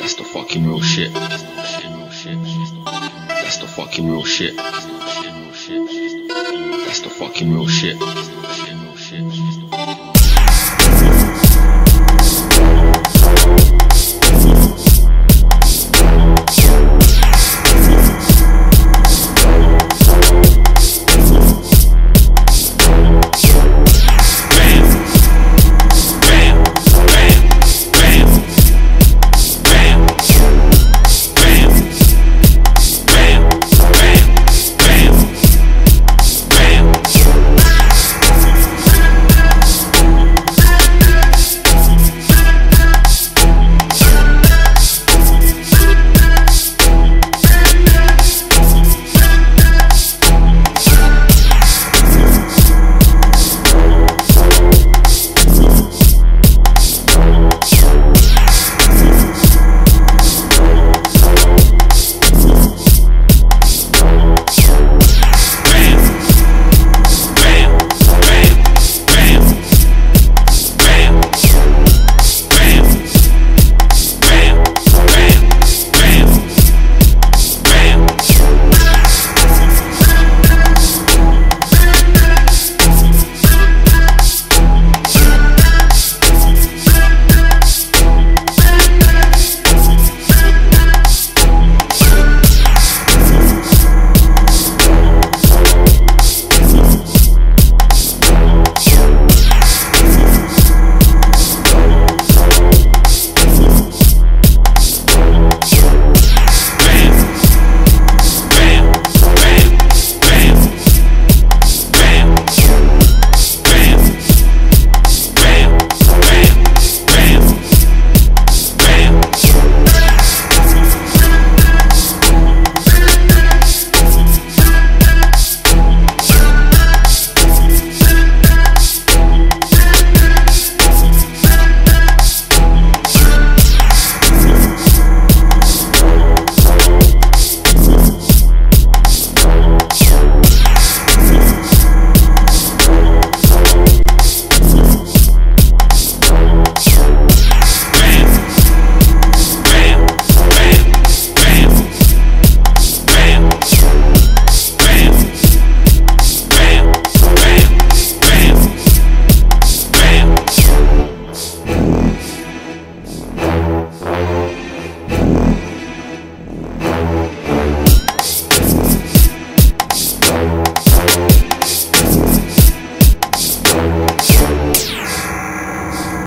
That's the fucking real shit. That's the fucking real shit. That's the fucking real shit.